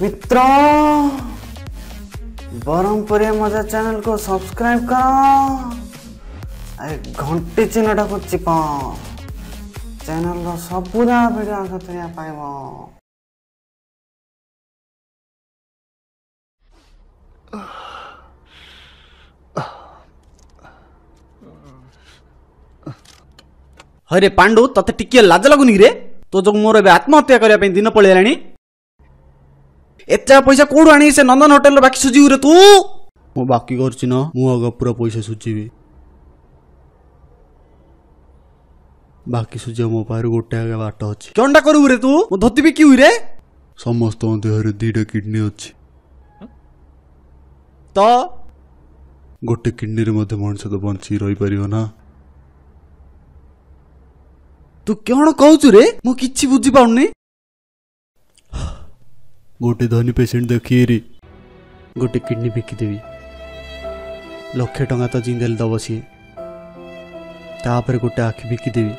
मित्रों ब्रह्मपुरी मजा चैनल को सब्सक्राइब करो अरे घंटी चिन्हटा को चिप चैनल रो सबुदा वीडियो सतरिया पाइबो ହଇରେ ପାଣ୍ଡୁ ତତେ ଟିକିଏ ଲାଜ ଲାଗୁନି କିରେ ତୋ ଯୋଗୁଁ ମୋର ଏବେ ଆତ୍ମହତ୍ୟା କରିବା ପାଇଁ ଦିନ ପଳେଇଲାଣି ଏତେ ପଇସା କୋଉଠୁ ଆଣି ସେ ନନ୍ଦନ ହୋଟେଲର ବାକି ସୁଝିବୁ ତୁ? ମୁଁ ବାକି କରୁଛି ନା ମୁଁ ଆଗ ପୁରା ପଇସା ସୁଝିବି। ବାକି ସୁଝିବା ମୋ ପାଖରେ ଗୋଟେ ଆଗ ବାଟ ଅଛି। କଣଟା କରିବୁ ରେ ତୁ? ମୁଁ ଧୋତି ବିକିବୁ ରେ। ସମସ୍ତଙ୍କ ଦେହରେ ଦିଟା କିଡନୀ ଅଛି। ତ? ଗୋଟେ କିଡନୀରେ ମଧ୍ୟ ମଣିଷ ତ ବଞ୍ଚି ରହିପାରିବ ନା। ତୁ କଣ କହୁଛୁ ରେ? ମୁଁ କିଛି ବୁଝିପାରୁନି ଗୋଟେ ଧନୀ ପେସେଣ୍ଟ ଦେଖିରି ଗୋଟେ କିଡନୀ ବିକିଦେବି ଲକ୍ଷେ ଟଙ୍କା ତ ଜିନ୍ଦେଲ ଦବ ସିଏ। ତାପରେ ଗୋଟେ ଆଖି ବିକିଦେବି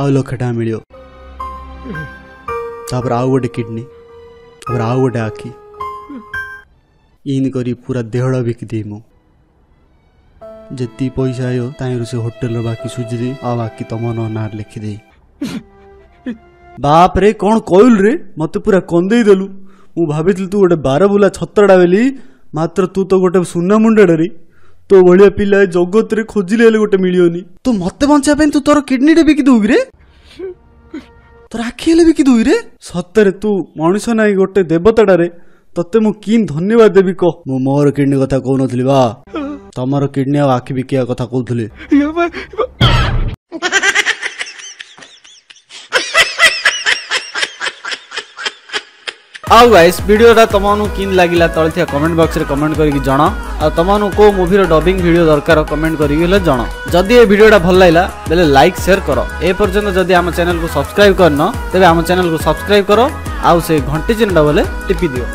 ଆଉ ଲକ୍ଷେ ଟଙ୍କା ମିଳିବ। ତାପରେ ଆଉ ଗୋଟେ କିଡନୀ। ତାପରେ ଆଉ ଗୋଟେ ଆଖି। ଇନ୍ କରି ପୁରା ଦେହଟା ବିକିଦେବି ମୁଁ। ଯେତିକି ପଇସା ଆଇବ ତାହିଁରୁ ସେ ହୋଟେଲର ବାକି ସୁଝିଦେବି ଆଉ ବାକି ତମ ନ ନାଁରେ ଲେଖିଦେବି। ବାପରେ କଣ କହିଲୁ ରେ? ମତେ ପୁରା କନ୍ଦେଇ ଦେଲୁ। ମୁଁ ଭାବିଥିଲି ତୁ ଗୋଟେ ବାରବୁଲା ଛତ୍ରଟା ବୋଲି। ମାତ୍ର ତୁ ତ ଗୋଟେ ସୁନା ମୁଣ୍ଡାଡ଼ରେ ତୋ ଭଳିଆ ପିଲା ଜଗତରେ ଖୋଜିଲେ ହେଲେ ଗୋଟେ ମିଳିବନି। ତୁ ମତେ ବଞ୍ଚିବା ପାଇଁ ତୁ ତୋର କିଡନୀଟେ ବିକି ଦଉ ରେ? ତୋର ଆଖି ହେଲେ ବିକି ଦଉ ରେ? ସତରେ ତୁ ମଣିଷ ନାହିଁ ଗୋଟେ ଦେବତାଟାରେ ତତେ ମୁଁ କି ଧନ୍ୟବାଦ ଦେବି କହ। ମୁଁ ମୋର କିଡନୀ କଥା କହୁନଥିଲି ବା। ତମର କିଡନୀ ଆଉ ଆଖି ବିକିବା କଥା କହୁଥିଲି। আউ গাইস ভিডিওটা তোমাকে কিন লাগিলা তলে থাকা কমেন্ট বক্সরে কমেন্ট করি জন আপনার কেউ মুভির ডবিং ভিডিও দরকার কমেন্ট করি হলে জন যদি এই ভিডিওটা ভালো লাগলা বেলে লাইক সেয়ার কর এ পর্যন্ত যদি আমার চ্যানেল সবসক্রাইব করন তেমন আমার চ্যানেল সবসক্রাইব কর আউ সেই ঘণ্টি চিহ্নটা বলে টিপি দিও